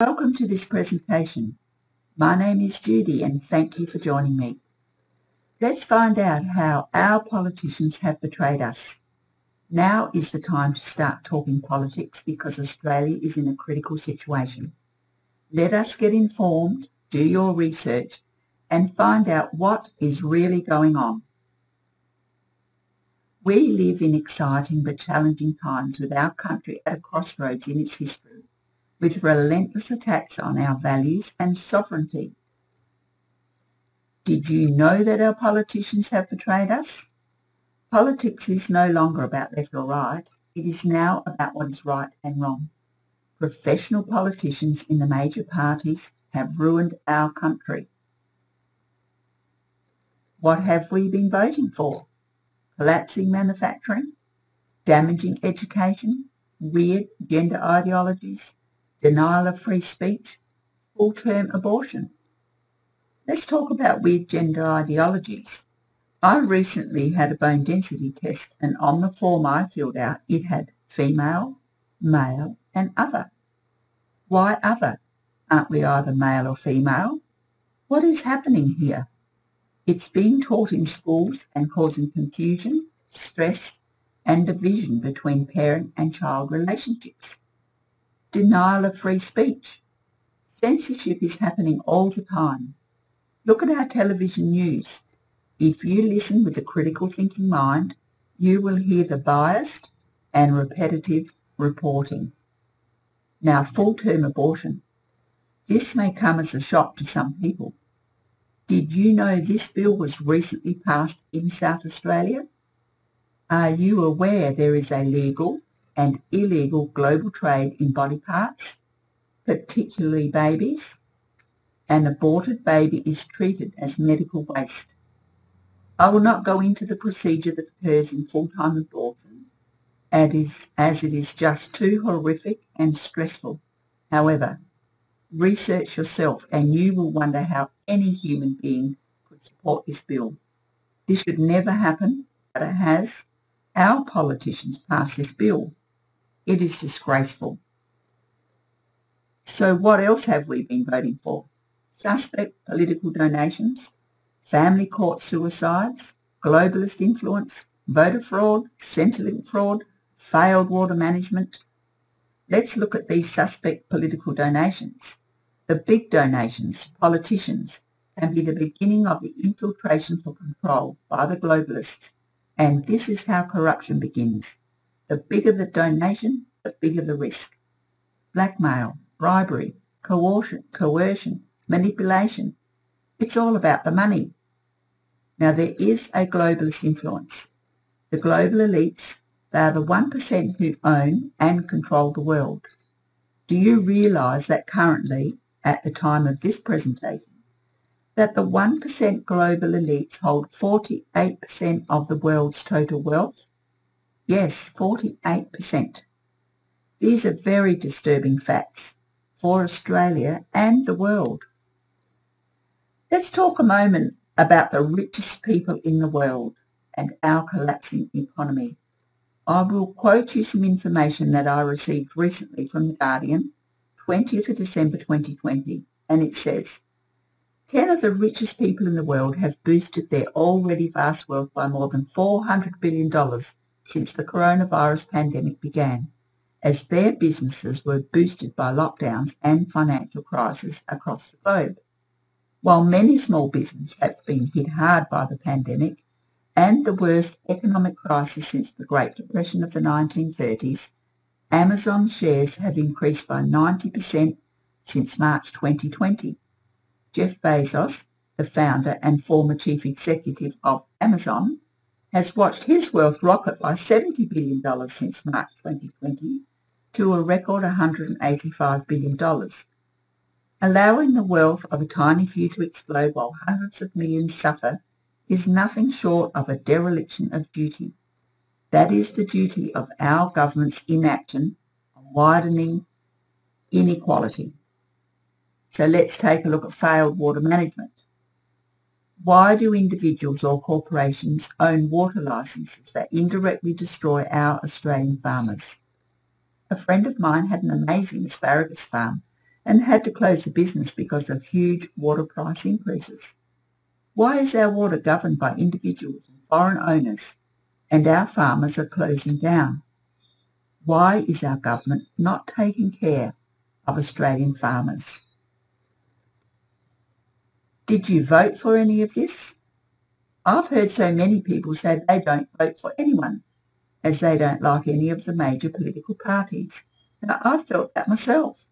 Welcome to this presentation. My name is Judy and thank you for joining me. Let's find out how our politicians have betrayed us. Now is the time to start talking politics because Australia is in a critical situation. Let us get informed, do your research and find out what is really going on. We live in exciting but challenging times with our country at a crossroads in its history, with relentless attacks on our values and sovereignty. Did you know that our politicians have betrayed us? Politics is no longer about left or right. It is now about what is right and wrong. Professional politicians in the major parties have ruined our country. What have we been voting for? collapsing manufacturing, damaging education, weird gender ideologies, denial of free speech, full-term abortion. Let's talk about weird gender ideologies. I recently had a bone density test and on the form I filled out it had female, male and other. Why other? Aren't we either male or female? What is happening here? It's being taught in schools and causing confusion, stress, and division between parent and child relationships. Denial of free speech. Censorship is happening all the time. Look at our television news. If you listen with a critical thinking mind, you will hear the biased and repetitive reporting. Now, full-term abortion. This may come as a shock to some people, did you know this bill was recently passed in South Australia? Are you aware there is a legal and illegal global trade in body parts, particularly babies? An aborted baby is treated as medical waste. I will not go into the procedure that occurs in full-time abortion as it is just too horrific and stressful. However, Research yourself and you will wonder how any human being could support this bill. This should never happen, but it has. Our politicians passed this bill. It is disgraceful. So what else have we been voting for? Suspect political donations, family court suicides, globalist influence, voter fraud, Centrelink fraud, failed water management, Let's look at these suspect political donations. The big donations to politicians can be the beginning of the infiltration for control by the globalists. And this is how corruption begins. The bigger the donation, the bigger the risk. Blackmail, bribery, coercion, coercion, manipulation. It's all about the money. Now there is a globalist influence. The global elites they are the 1% who own and control the world. Do you realise that currently, at the time of this presentation, that the 1% global elites hold 48% of the world's total wealth? Yes, 48%. These are very disturbing facts for Australia and the world. Let's talk a moment about the richest people in the world and our collapsing economy. I will quote you some information that I received recently from The Guardian, 20th of December 2020, and it says, 10 of the richest people in the world have boosted their already vast wealth by more than $400 billion since the coronavirus pandemic began, as their businesses were boosted by lockdowns and financial crisis across the globe. While many small businesses have been hit hard by the pandemic, and the worst economic crisis since the Great Depression of the 1930s, Amazon shares have increased by 90% since March 2020. Jeff Bezos, the founder and former chief executive of Amazon, has watched his wealth rocket by $70 billion since March 2020 to a record $185 billion, allowing the wealth of a tiny few to explode while hundreds of millions suffer is nothing short of a dereliction of duty. That is the duty of our government's inaction on widening inequality. So let's take a look at failed water management. Why do individuals or corporations own water licenses that indirectly destroy our Australian farmers? A friend of mine had an amazing asparagus farm and had to close the business because of huge water price increases. Why is our water governed by individuals and foreign owners and our farmers are closing down? Why is our government not taking care of Australian farmers? Did you vote for any of this? I've heard so many people say they don't vote for anyone as they don't like any of the major political parties. Now, I felt that myself.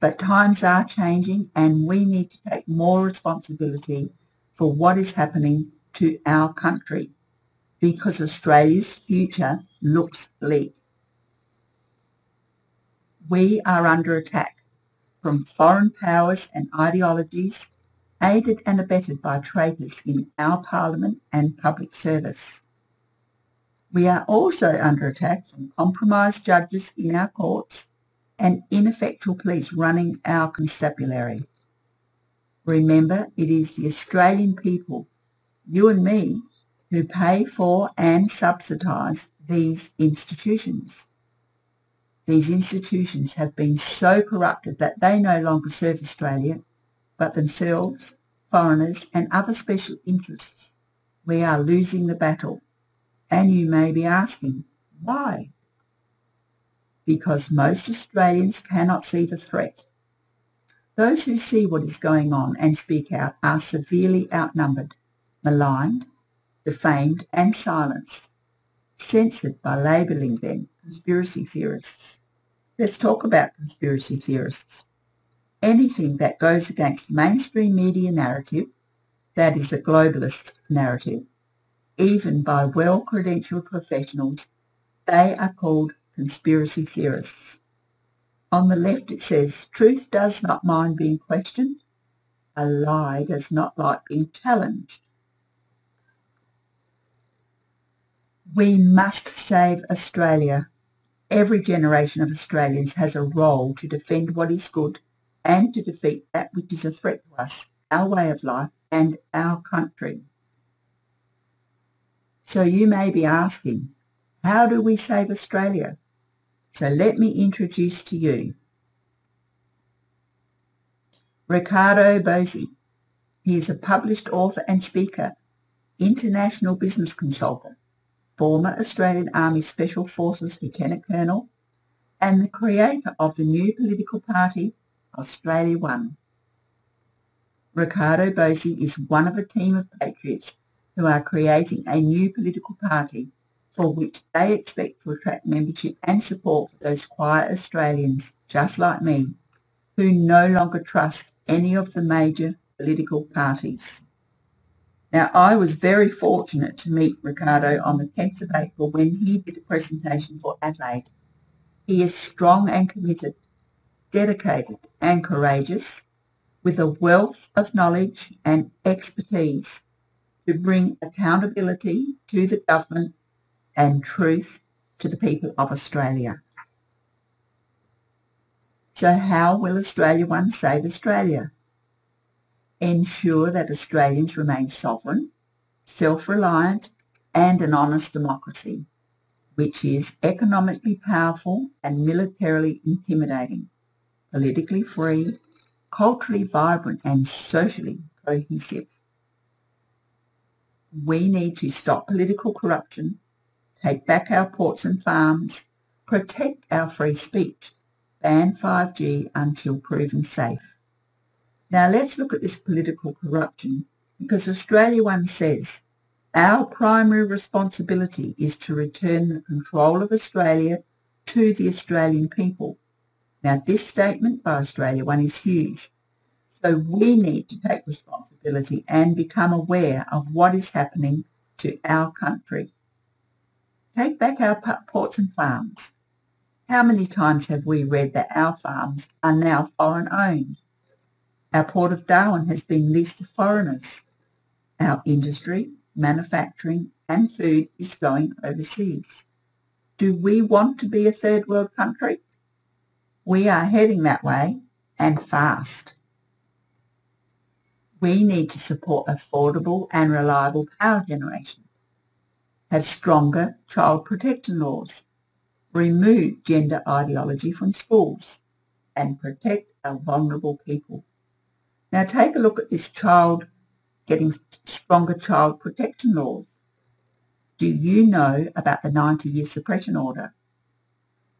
But times are changing and we need to take more responsibility for what is happening to our country because Australia's future looks bleak. We are under attack from foreign powers and ideologies aided and abetted by traitors in our parliament and public service. We are also under attack from compromised judges in our courts and ineffectual police running our constabulary. Remember, it is the Australian people, you and me, who pay for and subsidise these institutions. These institutions have been so corrupted that they no longer serve Australia, but themselves, foreigners and other special interests. We are losing the battle. And you may be asking, why? Because most Australians cannot see the threat. Those who see what is going on and speak out are severely outnumbered, maligned, defamed and silenced, censored by labelling them conspiracy theorists. Let's talk about conspiracy theorists. Anything that goes against the mainstream media narrative, that is a globalist narrative, even by well-credentialed professionals, they are called conspiracy theorists. On the left it says, truth does not mind being questioned. A lie does not like being challenged. We must save Australia. Every generation of Australians has a role to defend what is good and to defeat that which is a threat to us, our way of life and our country. So you may be asking, how do we save Australia? So let me introduce to you Riccardo Bosi. He is a published author and speaker, international business consultant, former Australian Army Special Forces Lieutenant Colonel, and the creator of the new political party Australia One. Riccardo Bosi is one of a team of patriots who are creating a new political party for which they expect to attract membership and support for those quiet Australians, just like me, who no longer trust any of the major political parties. Now, I was very fortunate to meet Riccardo on the 10th of April when he did a presentation for Adelaide. He is strong and committed, dedicated and courageous, with a wealth of knowledge and expertise to bring accountability to the government and truth to the people of Australia. So how will Australia One save Australia? Ensure that Australians remain sovereign, self-reliant and an honest democracy, which is economically powerful and militarily intimidating, politically free, culturally vibrant and socially cohesive. We need to stop political corruption, take back our ports and farms, protect our free speech, ban 5G until proven safe. Now let's look at this political corruption because Australia One says our primary responsibility is to return the control of Australia to the Australian people. Now this statement by Australia One is huge so we need to take responsibility and become aware of what is happening to our country. Take back our ports and farms. How many times have we read that our farms are now foreign owned? Our port of Darwin has been leased to foreigners. Our industry, manufacturing and food is going overseas. Do we want to be a third world country? We are heading that way and fast we need to support affordable and reliable power generation, have stronger child protection laws, remove gender ideology from schools, and protect our vulnerable people. Now take a look at this child getting stronger child protection laws. Do you know about the 90-year suppression order?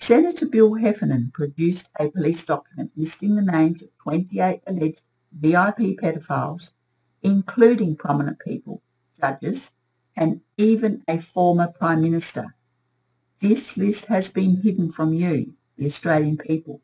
Senator Bill Heffernan produced a police document listing the names of 28 alleged VIP pedophiles, including prominent people, judges, and even a former Prime Minister. This list has been hidden from you, the Australian people,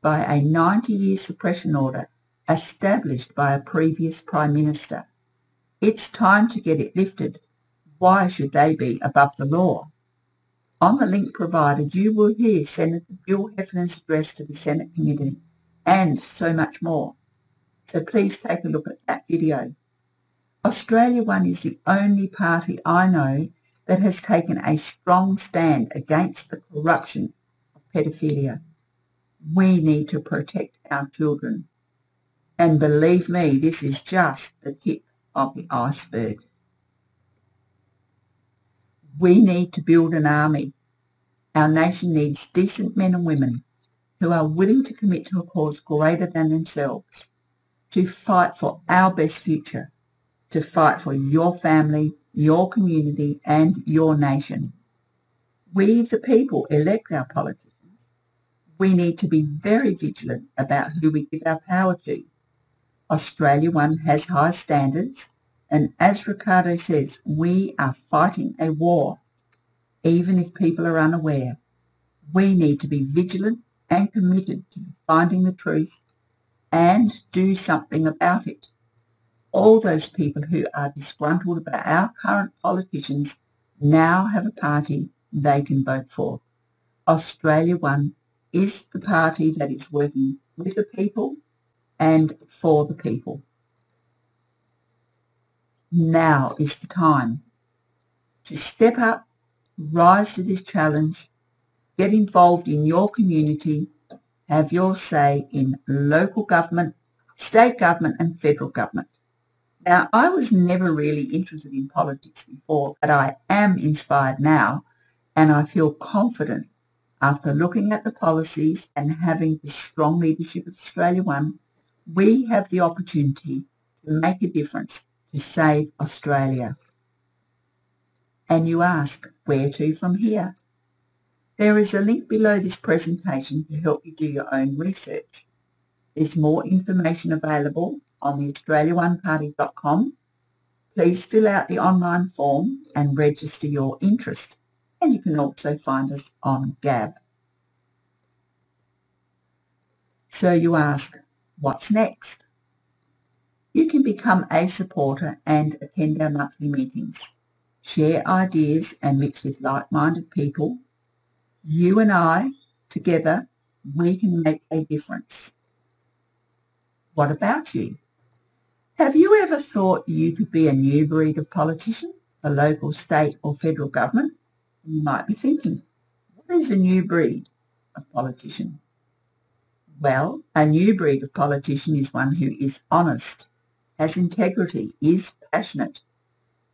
by a 90-year suppression order established by a previous Prime Minister. It's time to get it lifted. Why should they be above the law? On the link provided, you will hear Senator Bill Heffernan's address to the Senate committee and so much more. So please take a look at that video. Australia One is the only party I know that has taken a strong stand against the corruption of pedophilia. We need to protect our children. And believe me, this is just the tip of the iceberg. We need to build an army. Our nation needs decent men and women who are willing to commit to a cause greater than themselves, to fight for our best future, to fight for your family, your community and your nation. We, the people, elect our politicians. We need to be very vigilant about who we give our power to. Australia One has high standards and as Riccardo says, we are fighting a war, even if people are unaware. We need to be vigilant and committed to finding the truth and do something about it. All those people who are disgruntled about our current politicians now have a party they can vote for. Australia One is the party that is working with the people and for the people. Now is the time to step up, rise to this challenge, get involved in your community, have your say in local government, state government and federal government. Now, I was never really interested in politics before, but I am inspired now and I feel confident after looking at the policies and having the strong leadership of Australia One, we have the opportunity to make a difference to save Australia. And you ask, where to from here? There is a link below this presentation to help you do your own research. There's more information available on the australiaoneparty.com. Please fill out the online form and register your interest. And you can also find us on Gab. So you ask, what's next? You can become a supporter and attend our monthly meetings. Share ideas and mix with like-minded people. You and I, together, we can make a difference. What about you? Have you ever thought you could be a new breed of politician for local, state or federal government? You might be thinking, what is a new breed of politician? Well, a new breed of politician is one who is honest, has integrity, is passionate,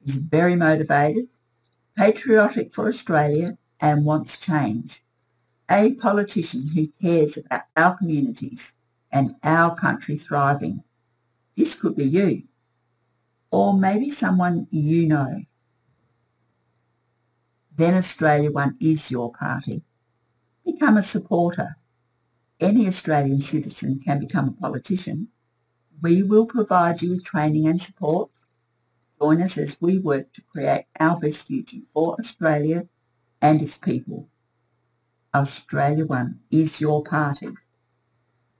is very motivated, patriotic for Australia and wants change. A politician who cares about our communities and our country thriving. This could be you. Or maybe someone you know. Then Australia One is your party. Become a supporter. Any Australian citizen can become a politician we will provide you with training and support. Join us as we work to create our best future for Australia and its people. Australia One is your party.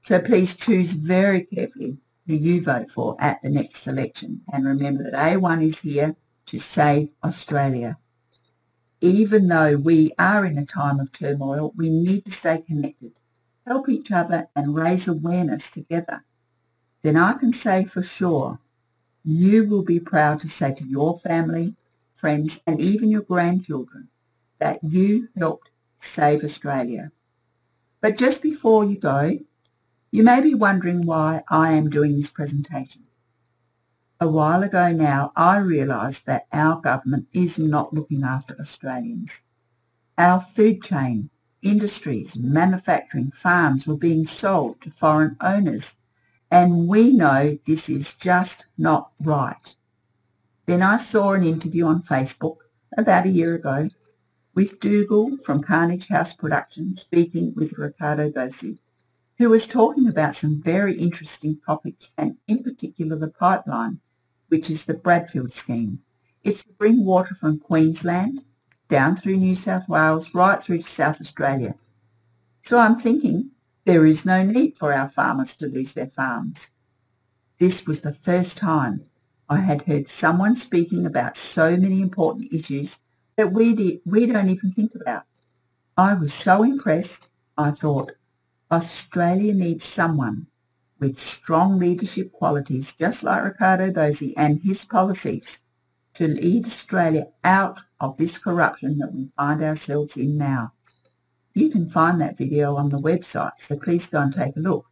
So please choose very carefully who you vote for at the next election and remember that A1 is here to save Australia. Even though we are in a time of turmoil, we need to stay connected, help each other and raise awareness together then I can say for sure you will be proud to say to your family, friends, and even your grandchildren that you helped save Australia. But just before you go, you may be wondering why I am doing this presentation. A while ago now, I realised that our government is not looking after Australians. Our food chain industries, manufacturing, farms were being sold to foreign owners, and we know this is just not right. Then I saw an interview on Facebook about a year ago with Dougal from Carnage House Productions speaking with Riccardo Bosi, who was talking about some very interesting topics and in particular the pipeline, which is the Bradfield scheme. It's to bring water from Queensland down through New South Wales right through to South Australia. So I'm thinking there is no need for our farmers to lose their farms. This was the first time I had heard someone speaking about so many important issues that we, did, we don't even think about. I was so impressed, I thought, Australia needs someone with strong leadership qualities just like Riccardo Bosi and his policies to lead Australia out of this corruption that we find ourselves in now. You can find that video on the website, so please go and take a look.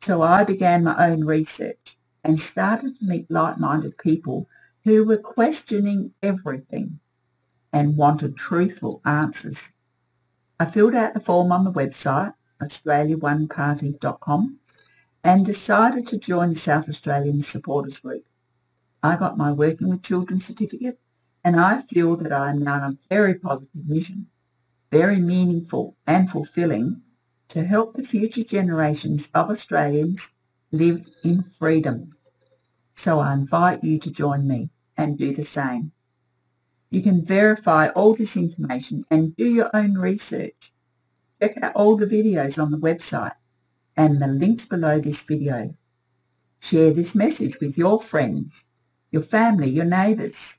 So I began my own research and started to meet like-minded people who were questioning everything and wanted truthful answers. I filled out the form on the website, australiaoneparty.com, and decided to join the South Australian Supporters Group. I got my Working with Children certificate and I feel that I am now on a very positive mission, very meaningful and fulfilling to help the future generations of Australians live in freedom. So I invite you to join me and do the same. You can verify all this information and do your own research. Check out all the videos on the website and the links below this video. Share this message with your friends your family, your neighbours,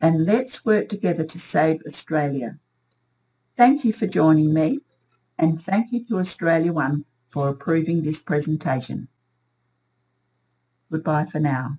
and let's work together to save Australia. Thank you for joining me, and thank you to Australia One for approving this presentation. Goodbye for now.